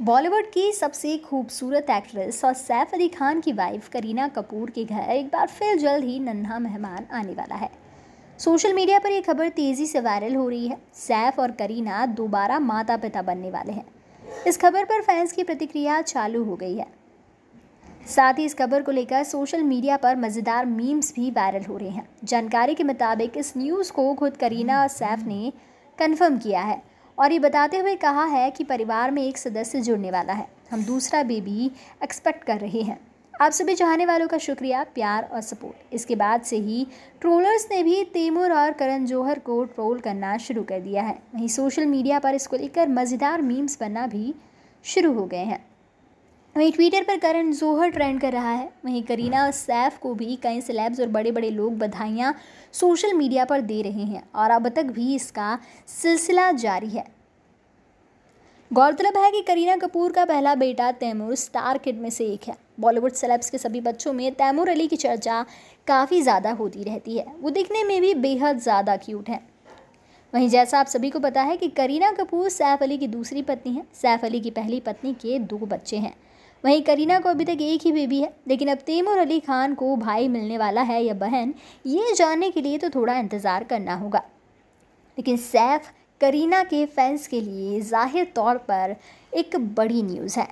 बॉलीवुड की सबसे खूबसूरत एक्ट्रेस और सैफ अली खान की वाइफ करीना कपूर के घर एक बार फिर जल्द ही नन्हा मेहमान आने वाला है। सोशल मीडिया पर यह खबर तेज़ी से वायरल हो रही है। सैफ और करीना दोबारा माता पिता बनने वाले हैं। इस खबर पर फैंस की प्रतिक्रिया चालू हो गई है। साथ ही इस खबर को लेकर सोशल मीडिया पर मज़ेदार मीम्स भी वायरल हो रहे हैं। जानकारी के मुताबिक इस न्यूज़ को खुद करीना और सैफ ने कन्फर्म किया है। और ये बताते हुए कहा है कि परिवार में एक सदस्य जुड़ने वाला है। हम दूसरा बेबी एक्सपेक्ट कर रहे हैं। आप सभी चाहने वालों का शुक्रिया, प्यार और सपोर्ट। इसके बाद से ही ट्रोलर्स ने भी तैमूर और करण जौहर को ट्रोल करना शुरू कर दिया है। वहीं सोशल मीडिया पर इसको लेकर मज़ेदार मीम्स बनना भी शुरू हो गए हैं। वहीं ट्विटर पर करण जोहर ट्रेंड कर रहा है। वहीं करीना और सैफ को भी कई सेलेब्स और बड़े बड़े लोग बधाइयाँ सोशल मीडिया पर दे रहे हैं और अब तक भी इसका सिलसिला जारी है। गौरतलब है कि करीना कपूर का पहला बेटा तैमूर स्टार किड में से एक है। बॉलीवुड सेलेब्स के सभी बच्चों में तैमूर अली की चर्चा काफ़ी ज़्यादा होती रहती है। वो दिखने में भी बेहद ज़्यादा क्यूट है। वहीं जैसा आप सभी को पता है कि करीना कपूर सैफ अली की दूसरी पत्नी है। सैफ अली की पहली पत्नी के दो बच्चे हैं। वहीं करीना को अभी तक एक ही बेबी है, लेकिन अब तैमूर अली खान को भाई मिलने वाला है या बहन, ये जानने के लिए तो थोड़ा इंतज़ार करना होगा लेकिन सैफ करीना के फैंस के लिए ज़ाहिर तौर पर एक बड़ी न्यूज़ है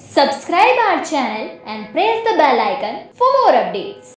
subscribe our channel and press the bell icon for more updates.